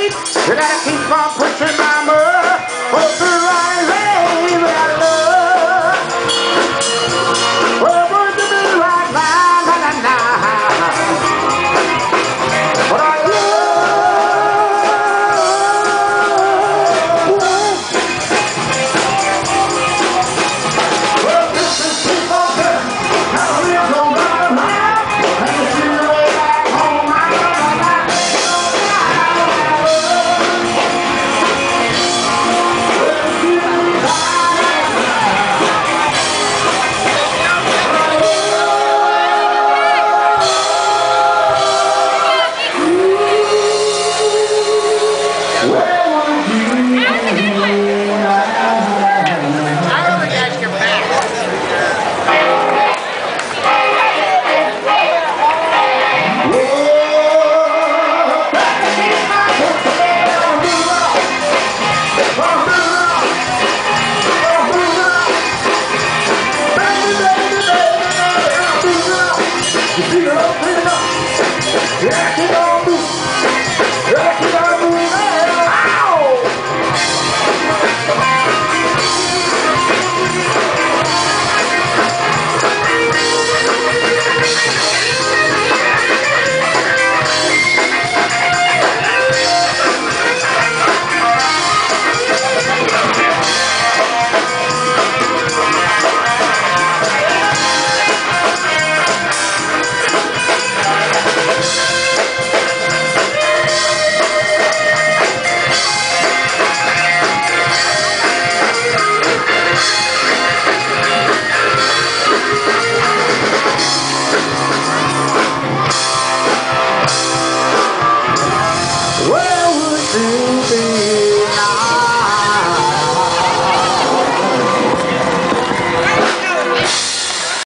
Life, you gotta keep on pushing. Keep baby.